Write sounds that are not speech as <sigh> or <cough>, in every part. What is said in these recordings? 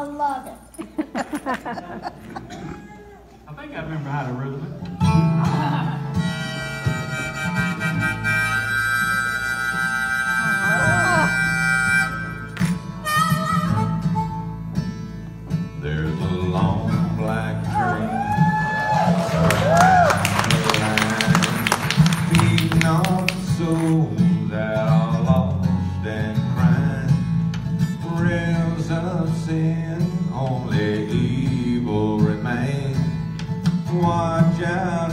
I love it. <laughs> I think I remember how to rhythm it. sin, only evil remains. Watch out,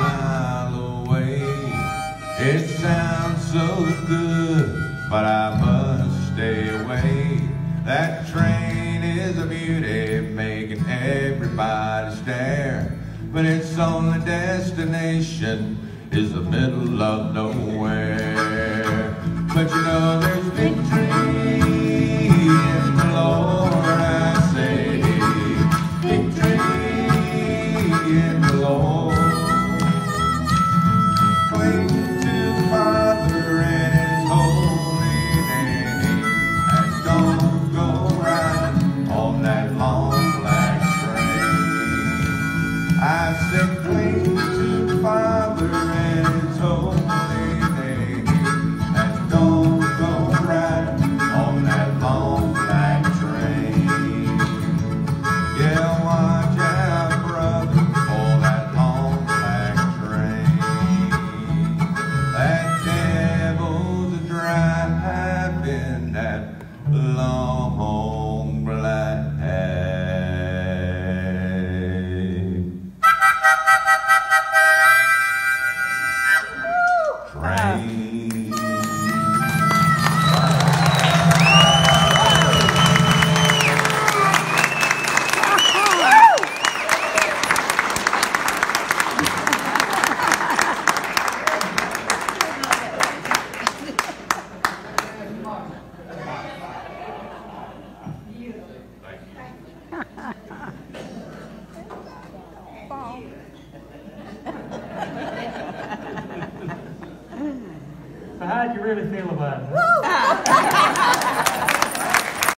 mile away. It sounds so good, but I must stay away. That train is a beauty, making everybody stare. But its only destination is the middle of nowhere. I stepped clean to Father and told Ball. <laughs> <laughs> So how do you really feel about it? <laughs>